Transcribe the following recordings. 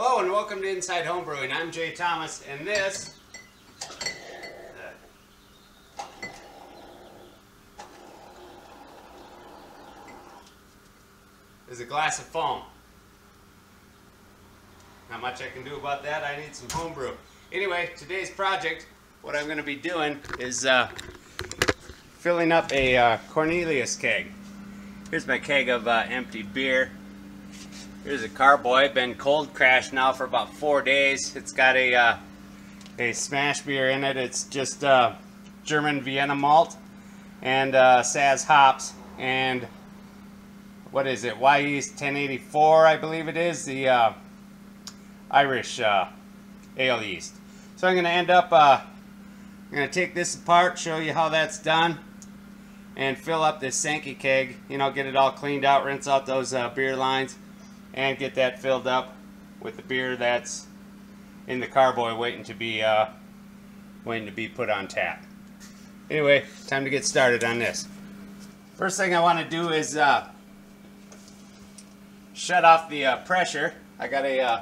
Hello and welcome to Inside Homebrewing. I'm Jay Thomas and this is a glass of foam. Not much I can do about that. I need some homebrew. Anyway, today's project, what I'm going to be doing is uh, filling up a uh, Cornelius keg. Here's my keg of uh, empty beer. Here's a carboy, been cold crashed now for about four days. It's got a uh, a smash beer in it. It's just uh, German Vienna malt and uh, Saaz hops and what is it? Wyeast 1084, I believe it is, the uh, Irish uh, ale yeast. So I'm going to end up, uh, I'm going to take this apart, show you how that's done, and fill up this Sankey keg. You know, get it all cleaned out, rinse out those uh, beer lines, and get that filled up with the beer that's in the carboy waiting to be uh, waiting to be put on tap. Anyway, time to get started on this. First thing I want to do is uh, shut off the uh, pressure. I got a uh,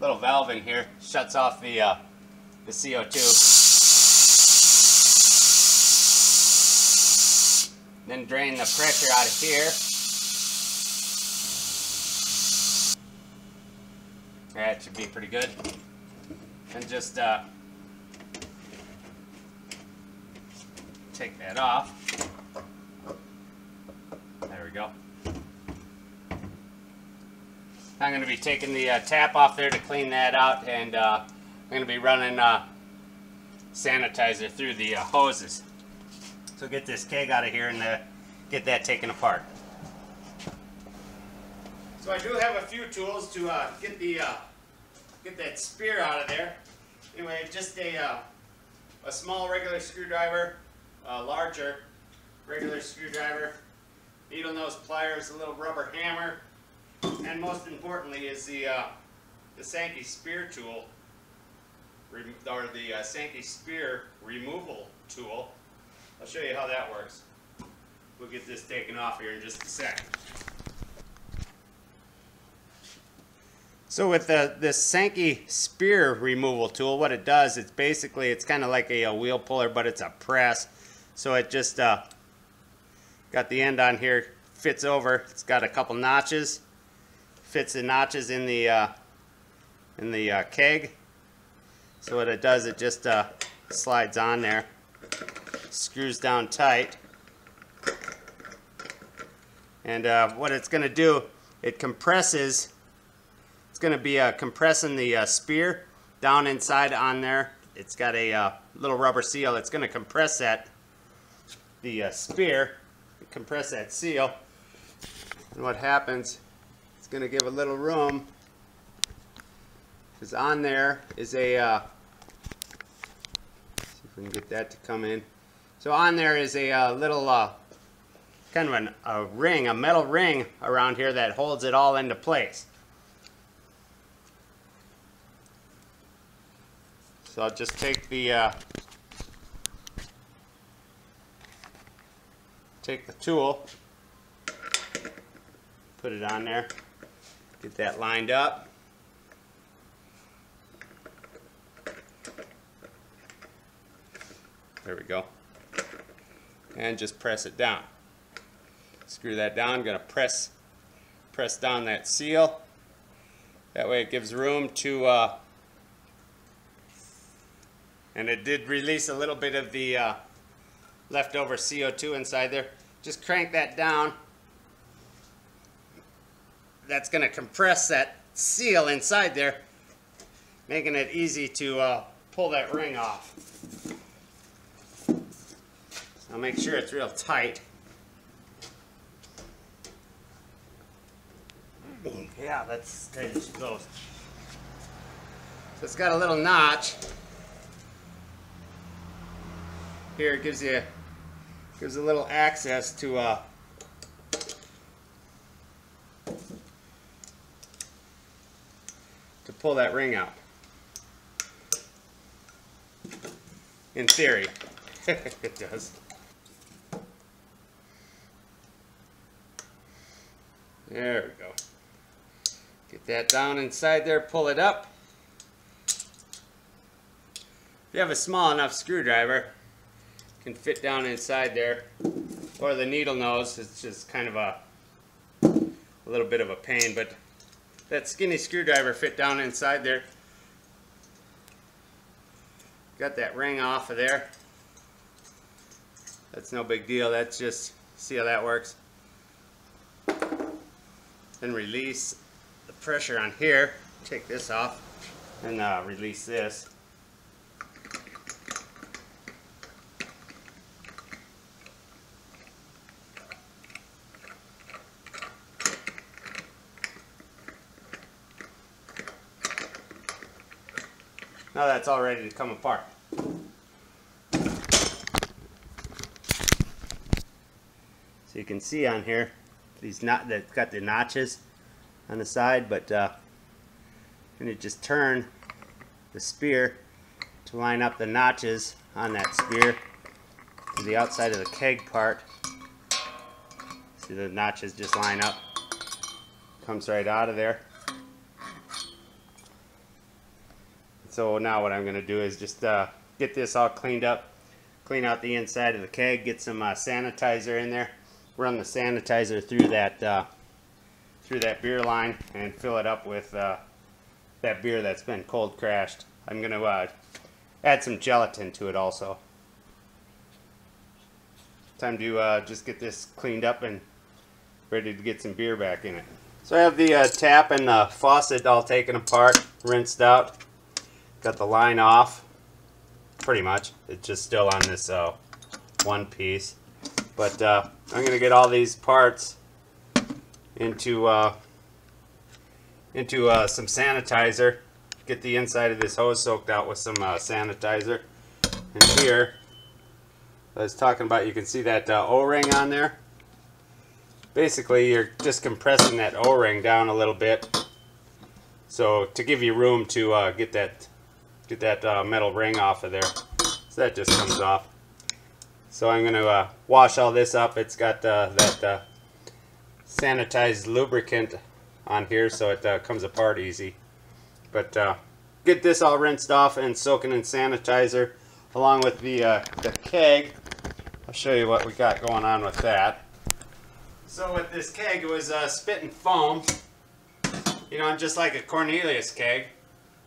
little valve in here, shuts off the uh, the CO2. Then drain the pressure out of here. That should be pretty good. And just uh, take that off. There we go. I'm going to be taking the uh, tap off there to clean that out and uh, I'm going to be running uh, sanitizer through the uh, hoses. So get this keg out of here and uh, get that taken apart. So I do have a few tools to uh, get the get that spear out of there. Anyway, just a, a small regular screwdriver, a larger regular screwdriver, needle nose pliers, a little rubber hammer, and most importantly is the, uh, the Sankey spear tool, or the uh, Sankey spear removal tool. I'll show you how that works. We'll get this taken off here in just a sec. So with the this Sankey spear removal tool, what it does, it's basically, it's kind of like a, a, wheel puller, but it's a press. So it just uh, got the end on here, fits over. It's got a couple notches fits the notches in the uh, in the uh, keg. So what it does, it just uh, slides on there, screws down tight, and uh, what it's going to do, it compresses. It's going to be uh, compressing the uh, spear down inside on there. It's got a little rubber seal. It's going to compress that the spear, compress that seal, and what happens it's going to give a little room because on there is a uh, see if we can get that to come in so on there is a uh, little uh, kind of an, a ring a metal ring around here that holds it all into place so I'll just take the uh, take the tool put it on there Get that lined up. There we go. And just press it down. Screw that down. I'm going to press press down that seal. That way it gives room to uh, and it did release a little bit of the uh, leftover CO2 inside there. Just crank that down that's going to compress that seal inside there, making it easy to uh, pull that ring off. I'll make sure it's real tight. Yeah, that's tight as goes. So it's got a little notch. Here it gives you gives a little access to uh, pull that ring out. In theory, it does. There we go. Get that down inside there, pull it up. If you have a small enough screwdriver, can fit down inside there. Or the needle nose, it's just kind of a, a little bit of a pain, but that skinny screwdriver fit down inside there. Got that ring off of there. That's no big deal, that's just, see how that works. Then release the pressure on here, take this off, and uh, release this. Now that's all ready to come apart. So you can see on here, these not that got the notches on the side, but uh, going to just turn the spear to line up the notches on that spear to the outside of the keg part. See the notches just line up. Comes right out of there. So now what I'm going to do is just uh, get this all cleaned up, clean out the inside of the keg, get some uh, sanitizer in there, run the sanitizer through that uh, through that beer line and fill it up with uh, that beer that's been cold crashed. I'm going to uh, add some gelatin to it also. Time to uh, just get this cleaned up and ready to get some beer back in it. So I have the tap and the faucet all taken apart, rinsed out. Got the line off, pretty much. It's just still on this uh, one piece. But uh, I'm to get all these parts into uh, into uh, some sanitizer. Get the inside of this hose soaked out with some uh, sanitizer. And here, I was talking about, you can see that uh, O-ring on there. Basically, you're just compressing that O-ring down a little bit. So to give you room to get that get that uh, metal ring off of there. So that just comes off. So I'm going to uh, wash all this up. It's got uh, that uh, sanitized lubricant on here so it uh, comes apart easy. But uh, get this all rinsed off and soaking in sanitizer along with the, the keg. I'll show you what we got going on with that. So with this keg, it was spitting foam. You know, just like a Cornelius keg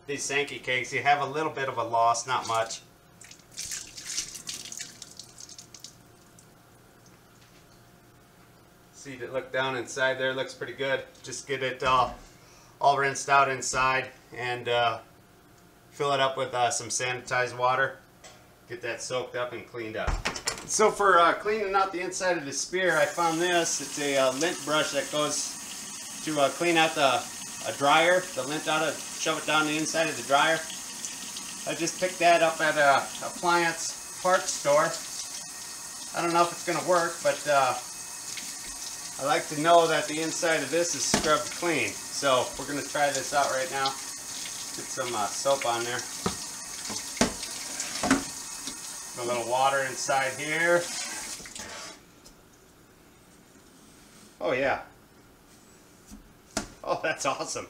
these Sankey kegs, you have a little bit of a loss, not much. See to look down inside there, looks pretty good. Just get it all, all rinsed out inside and uh, fill it up with uh, some sanitized water. Get that soaked up and cleaned up. So for uh, cleaning out the inside of the spear, I found this. It's a uh, lint brush that goes to uh, clean out the a dryer, the lint out of shove it down the inside of the dryer. I just picked that up at a appliance parts store. I don't know if it's going to work, but uh, I like to know that the inside of this is scrubbed clean. So we're going to try this out right now. Get some uh, soap on there. Put a little water inside here. Oh yeah. Oh, that's awesome.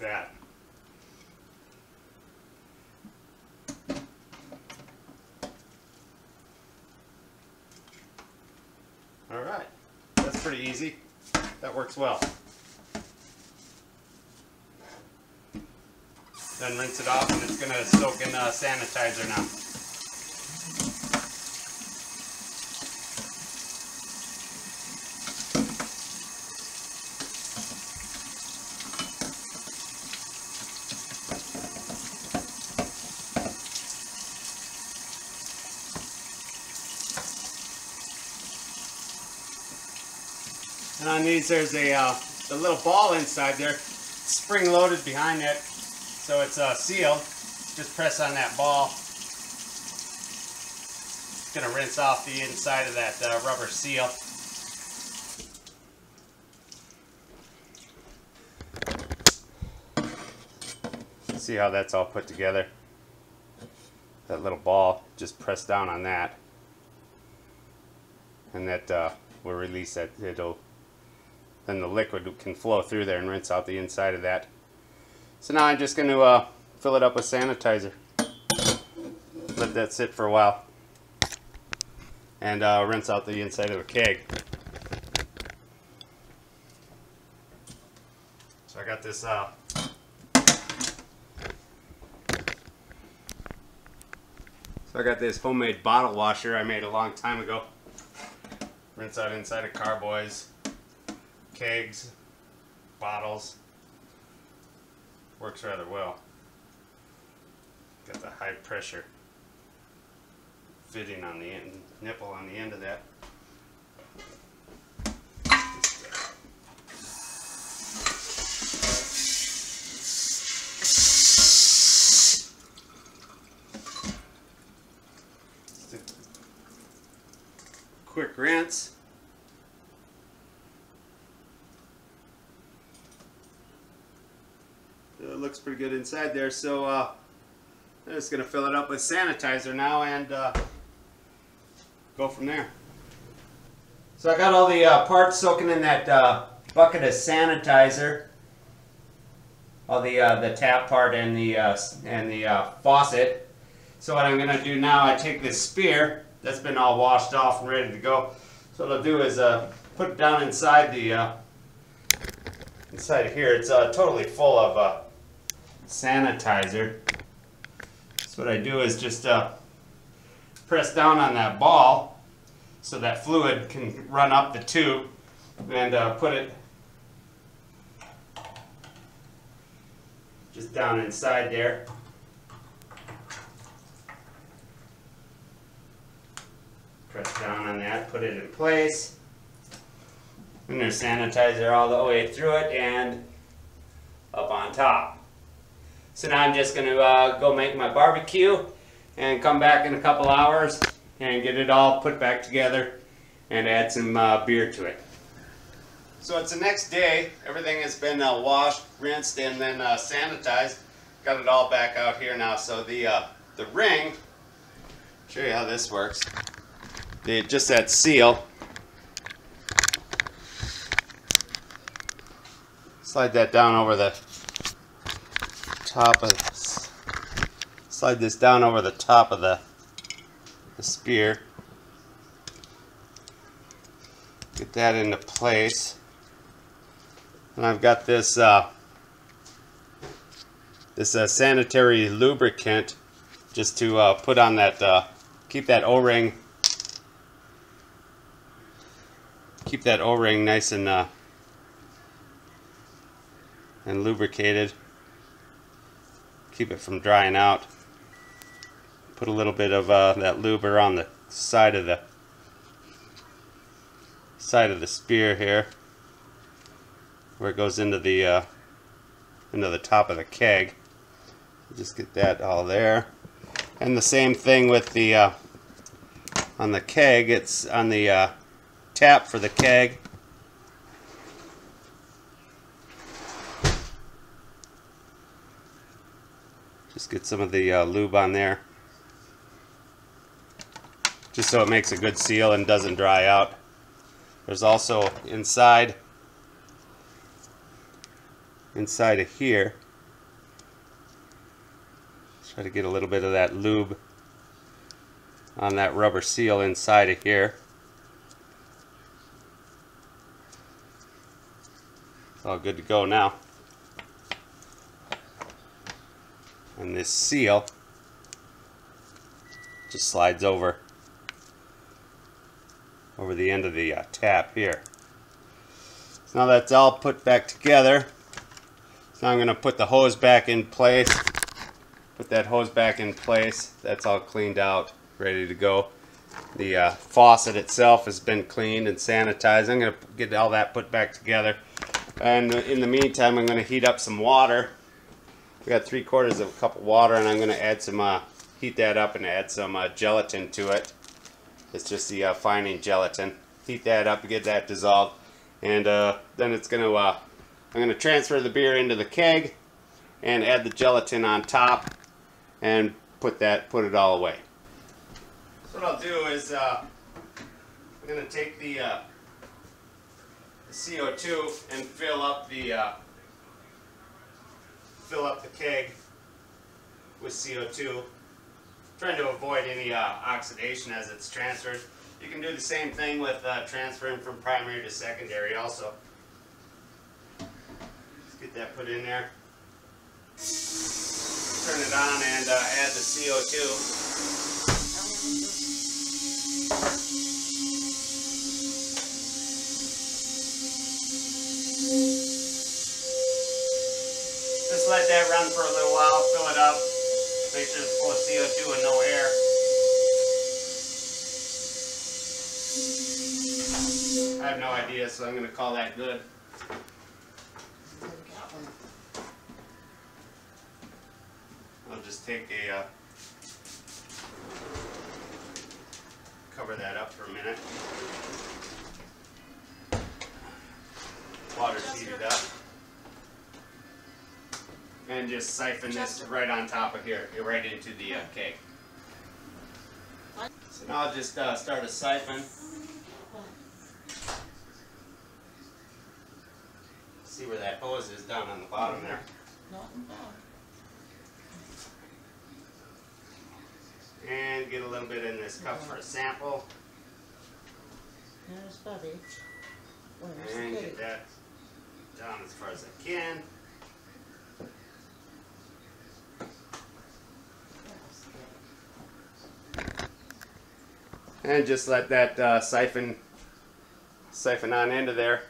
Like that. All right, that's pretty easy. That works well. Then rinse it off and it's to soak in uh, sanitizer now. These, there's a uh, little ball inside there, spring loaded behind it, so it's uh, sealed. Just press on that ball. It's gonna rinse off the inside of that uh, rubber seal. See how that's all put together. that little ball, just press down on that. And that uh, will release that. It'll then the liquid can flow through there and rinse out the inside of that. So now I'm just going to uh, fill it up with sanitizer. Let that sit for a while. And uh, rinse out the inside of the keg. So I got this uh, So I got this homemade bottle washer I made a long time ago. Rinse out inside of carboys, kegs, bottles. Works rather well. Got the high pressure fitting on the end, nipple on the end of that. quick rinse. It looks pretty good inside there, so uh, I'm just going to fill it up with sanitizer now and uh, go from there. So I got all the uh, parts soaking in that uh, bucket of sanitizer. All the uh, the tap part and the uh, and the faucet. So what I'm going to do now, I take this spear that's been all washed off and ready to go. So what I'll do is put it down inside the inside of here. It's totally full of sanitizer. So what I do is just uh, press down on that ball so that fluid can run up the tube and uh, put it just down inside there. Press down on that, put it in place. And there's sanitizer all the way through it and up on top. So now I'm just going to uh, go make my barbecue and come back in a couple hours and get it all put back together and add some uh, beer to it. So it's the next day. Everything has been uh, washed, rinsed, and then uh, sanitized. Got it all back out here now. So the uh, the ring, show you how this works the, just that seal. Slide that down over the top of, slide this down over the top of the, the spear. Get that into place. And I've got this uh, this uh, sanitary lubricant just to uh, put on that, uh, keep that O-ring keep that O-ring nice and uh, and lubricated. Keep it from drying out. Put a little bit of uh, that luber on the side of the side of the spear here, where it goes into the uh, into the top of the keg. Just get that all there. And the same thing with the uh, on the keg. It's on the uh, tap for the keg. Just get some of the uh, lube on there. Just so it makes a good seal and doesn't dry out. There's also inside inside of here try to get a little bit of that lube on that rubber seal inside of here all good to go now. And this seal just slides over over the end of the uh, tap here. So now that's all put back together. So now I'm going to put the hose back in place. Put that hose back in place. That's all cleaned out, ready to go. The uh, faucet itself has been cleaned and sanitized. I'm going to get all that put back together. And in the meantime, I'm going to heat up some water. We got three quarters of a cup of water, and I'm going to add some, uh, heat that up and add some uh, gelatin to it. It's just the uh, fining gelatin. Heat that up to get that dissolved, and uh, then it's going to, uh, I'm going to transfer the beer into the keg and add the gelatin on top and put that put it all away. So what I'll do is uh, I'm gonna take the, the CO2 and fill up the fill up the keg with CO2, trying to avoid any uh, oxidation as it's transferred. You can do the same thing with uh, transferring from primary to secondary also. Let's get that put in there. Turn it on and uh, add the CO2. Let that run for a little while, fill it up, make sure it's full of CO2 and no air. I have no idea, so I'm going to call that good. I'll just take a, uh, cover that up for a minute. Water's heated up. And just siphon this right on top of here, right into the uh, cake. So now I'll just uh, start a siphon. See where that hose is down on the bottom there. And get a little bit in this cup for a sample. There's. Where's And get that down as far as I can. And just let that uh, siphon siphon on into there.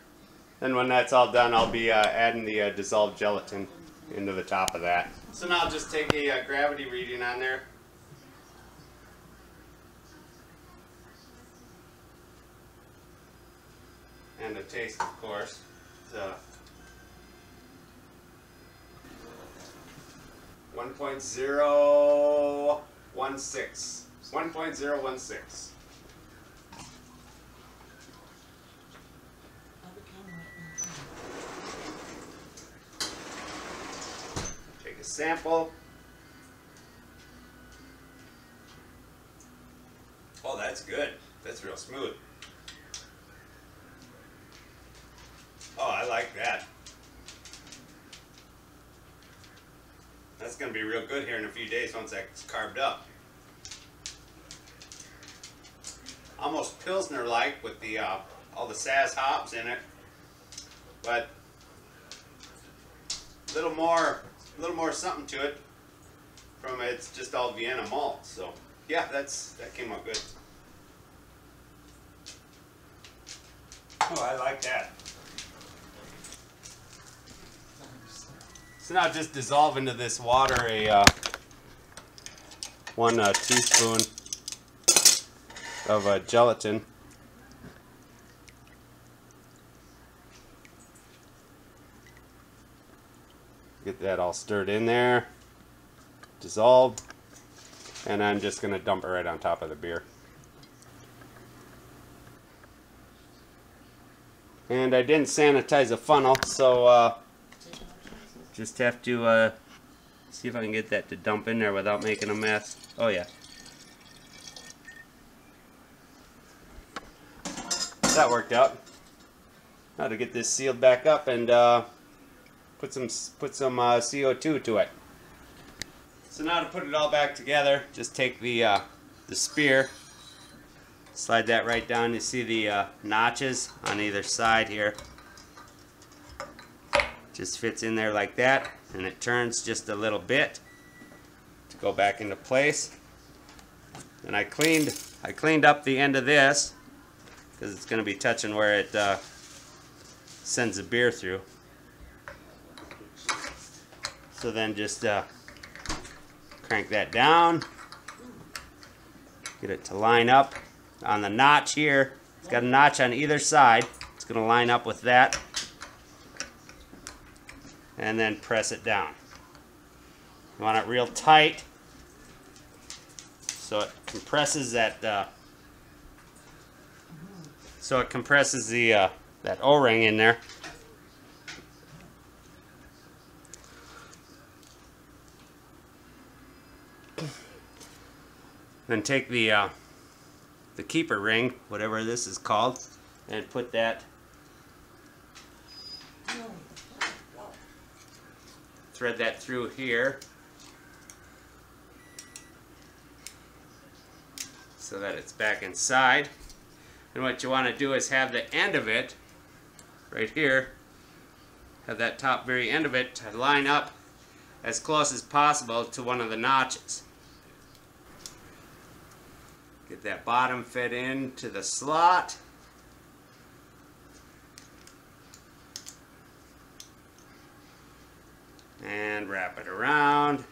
Then when that's all done, I'll be uh, adding the uh, dissolved gelatin into the top of that. So now I'll just take a uh, gravity reading on there. And a taste, of course. So, 1.016. 1.016. Bubby, come right now. Take a sample. Oh, that's good. That's real smooth. Oh, I like that. That's going to be real good here in a few days once that's carved up. Almost Pilsner-like with the uh, all the Saaz hops in it, but a little more, a little more something to it. From it's just all Vienna malt, so yeah, that's that came out good. Oh, I like that. So now just dissolve into this water a uh, one uh, teaspoon of uh, gelatin. That all stirred in there, dissolved, and I'm just going to dump it right on top of the beer. And I didn't sanitize the funnel, so uh, just have to uh, see if I can get that to dump in there without making a mess. Oh yeah. That worked out. Now to get this sealed back up and uh, put some put some uh, CO2 to it. So now to put it all back together, just take the uh, the spear, slide that right down. You see the uh, notches on either side here. Just fits in there like that, and it turns just a little bit to go back into place. And I cleaned I cleaned up the end of this because it's going to be touching where it uh, sends the beer through. So then just uh, crank that down, get it to line up on the notch here. It's got a notch on either side. It's going to line up with that. And then press it down. You want it real tight so it compresses that uh, so it compresses the uh, that O-ring in there. Then take the uh, the keeper ring, whatever this is called, and put that thread that through here so that it's back inside. And what you want to do is have the end of it right here, have that top very end of it to line up as close as possible to one of the notches. Get that bottom fit into the slot. And wrap it around.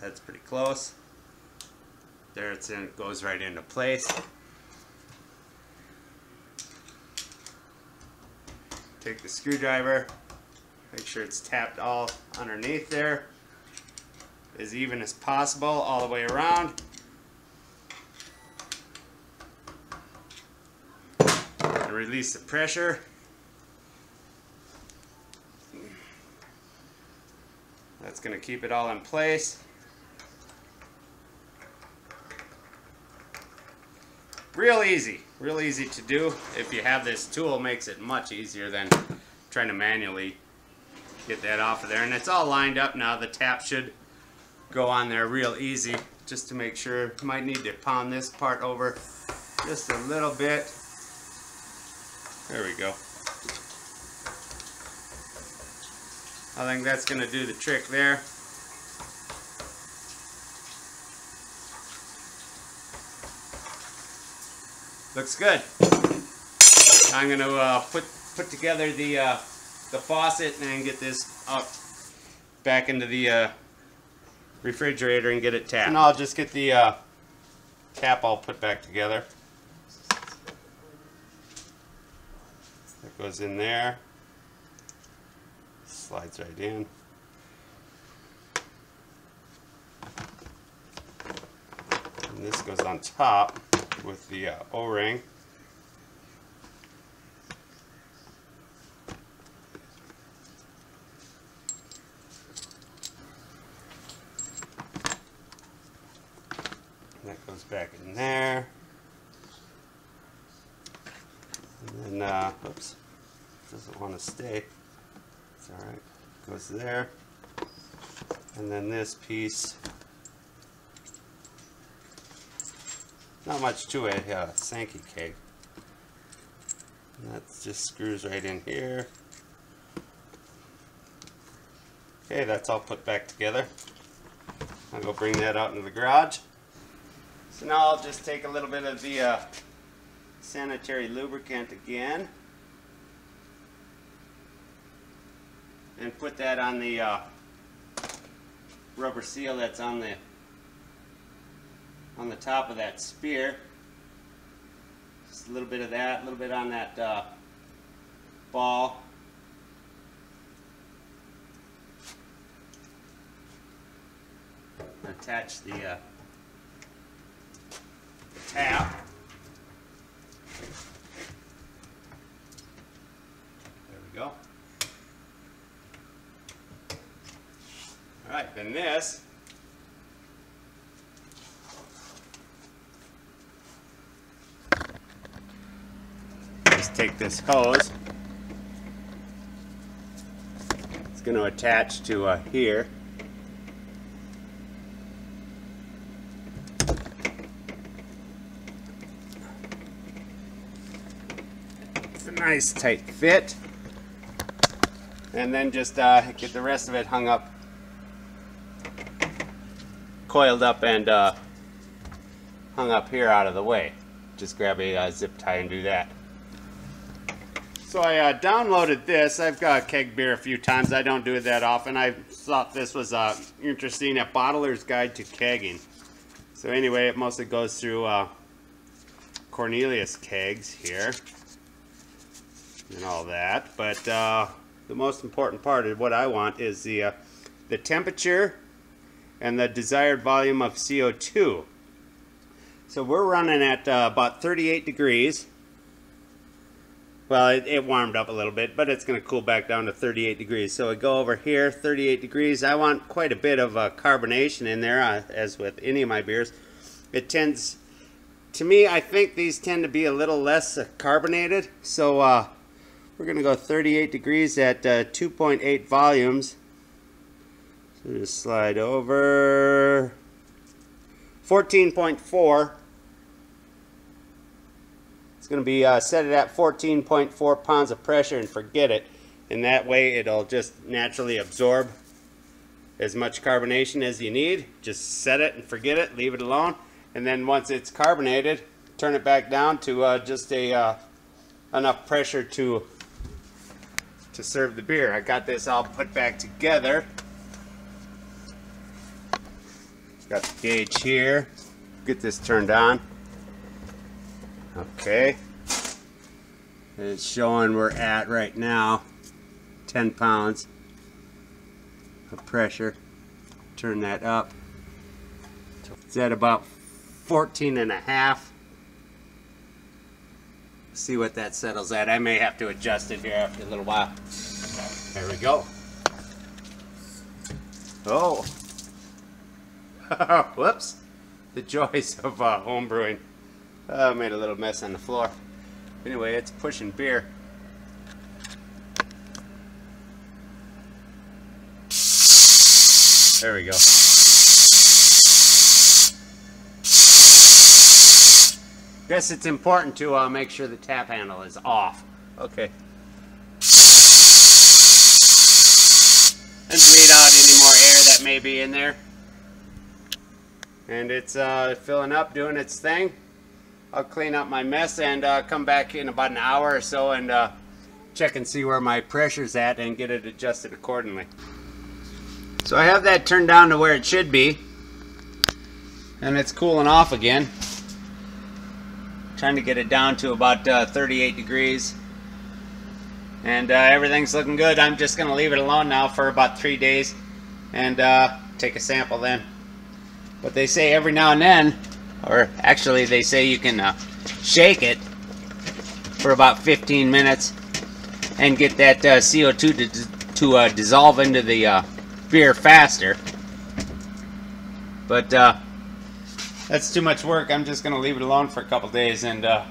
That's pretty close. There it's in, it goes right into place. Take the screwdriver, make sure it's tapped all underneath there, as even as possible, all the way around. And release the pressure. That's going to keep it all in place. real easy real easy to do. If you have this tool makes it much easier than trying to manually get that off of there. And it's all lined up now. The tap should go on there real easy just to make sure. Might need to pound this part over just a little bit there we go I think that's gonna do the trick there Looks good. I'm going to uh, put put together the uh, the faucet and get this up back into the uh, refrigerator and get it tapped. And I'll just get the uh, cap all put back together. Goes in there. Slides right in. And this goes on top with the uh, O-ring. that goes back in there. And then, uh, oops, doesn't want to stay. It's alright. Goes there. And then this piece Not much to a uh, Sankey keg. And that just screws right in here. Okay, that's all put back together. I'll go bring that out into the garage. So now I'll just take a little bit of the uh, sanitary lubricant again. And put that on the uh, rubber seal that's on the on the top of that spear. Just a little bit of that, a little bit on that uh, ball. Attach the, uh, tap. There we go. Then this take this hose. It's going to attach to uh, here. It's a nice tight fit. And then just uh, get the rest of it hung up, coiled up and uh, hung up here out of the way. Just grab a uh, zip tie and do that. So I uh, downloaded this. I've got keg beer a few times. I don't do it that often. I thought this was uh, interesting. A bottler's guide to kegging. So anyway, it mostly goes through uh, Cornelius kegs here and all that. But uh, the most important part of what I want is the uh, the temperature and the desired volume of CO2. So we're running at uh, about 38 degrees well, it, it warmed up a little bit, but it's going to cool back down to 38 degrees. So I go over here, 38 degrees. I want quite a bit of uh, carbonation in there, uh, as with any of my beers. It tends, to me, I think these tend to be a little less carbonated. So uh, we're going to go 38 degrees at uh, 2.8 volumes. Just slide over 14.4. It's going to be uh, set it at 14.4 pounds of pressure and forget it. And that way it'll just naturally absorb as much carbonation as you need. Just set it and forget it, leave it alone. And then once it's carbonated, turn it back down to uh, just a uh, enough pressure to to serve the beer. I got this all put back together. Got the gauge here. Get this turned on. Okay. It's showing we're at right now 10 pounds of pressure. Turn that up. It's at about 14 and a half. See what that settles at. I may have to adjust it here after a little while. There we go. Oh. Whoops. The joys of uh, home brewing. Uh, made a little mess on the floor. Anyway, it's pushing beer. There we go. Guess it's important to uh, make sure the tap handle is off. Okay. And bleed out any more air that may be in there. And it's uh, filling up, doing its thing. I'll clean up my mess and uh, come back in about an hour or so and uh, check and see where my pressure's at and get it adjusted accordingly. So I have that turned down to where it should be. And it's cooling off again. Trying to get it down to about uh, 38 degrees. And uh, everything's looking good. I'm just going to leave it alone now for about three days and uh, take a sample then. But they say every now and then or actually they say you can uh, shake it for about 15 minutes and get that uh, CO2 to, to uh, dissolve into the uh, beer faster. But uh, that's too much work. I'm just going to leave it alone for a couple days and uh,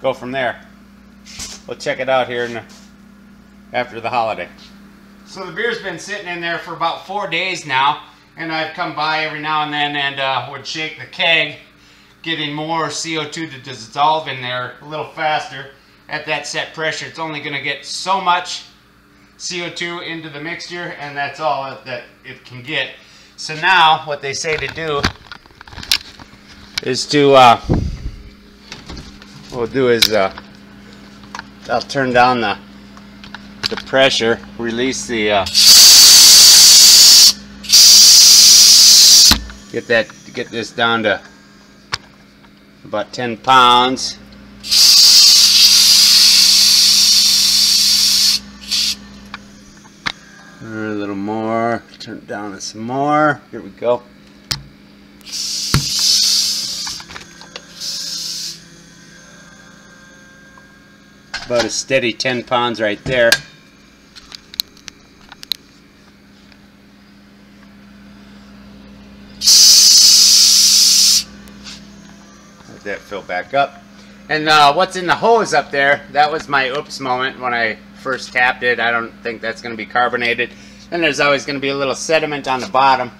go from there. We'll check it out here the, after the holiday. So the beer's been sitting in there for about four days now and I've come by every now and then and uh, would shake the keg, getting more CO2 to dissolve in there a little faster at that set pressure. It's only going to get so much CO2 into the mixture, and that's all that it can get. So now, what they say to do is to, uh, what we'll do is, uh, I'll turn down the, the pressure, release the, uh, get that get this down to about 10 pounds. A little more turn it down some more. Here we go. About a steady 10 pounds right there that fill back up. And uh, what's in the hose up there, that was my oops moment when I first tapped it. I don't think that's going to be carbonated. And there's always going to be a little sediment on the bottom.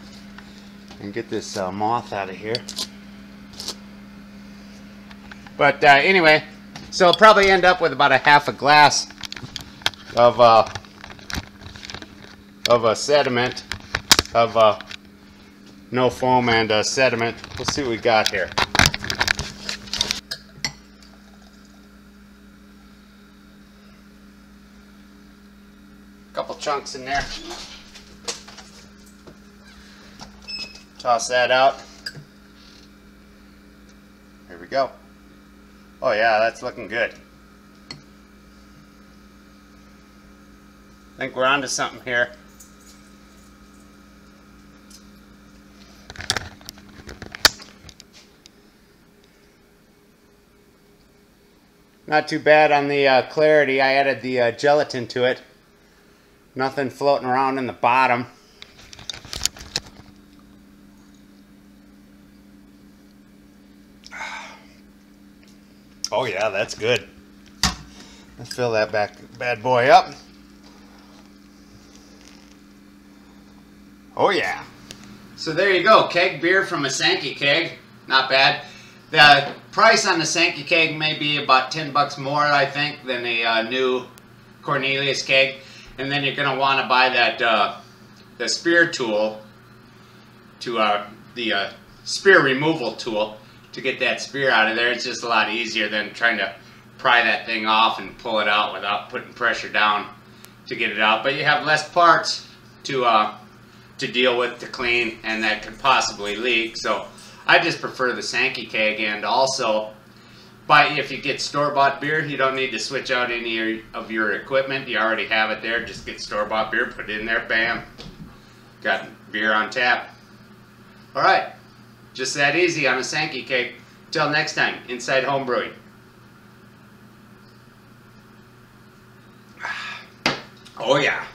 And get this uh, moth out of here. But uh, anyway, so I'll probably end up with about a half a glass of uh, of a sediment of uh, no foam and uh, sediment. Let's see what we got here. couple chunks in there. Toss that out. Here we go. Oh yeah, that's looking good. I think we're onto something here. Not too bad on the uh, clarity. I added the uh, gelatin to it. Nothing floating around in the bottom. Oh yeah, that's good. Let's fill that back bad boy up. Oh yeah. So there you go, keg beer from a Sankey keg. Not bad. The price on the Sankey keg may be about 10 bucks more, I think, than a uh, new Cornelius keg. And then you're gonna want to buy that uh, the spear tool to uh, the uh, spear removal tool to get that spear out of there. It's just a lot easier than trying to pry that thing off and pull it out without putting pressure down to get it out. But you have less parts to uh, to deal with to clean and that could possibly leak. So I just prefer the Sanke keg and also buy if you get store-bought beer, you don't need to switch out any of your equipment. You already have it there. Just get store-bought beer, put it in there, bam. Got beer on tap. All right. Just that easy on a Sanke keg. Till next time, Inside Home Brewing. Oh yeah.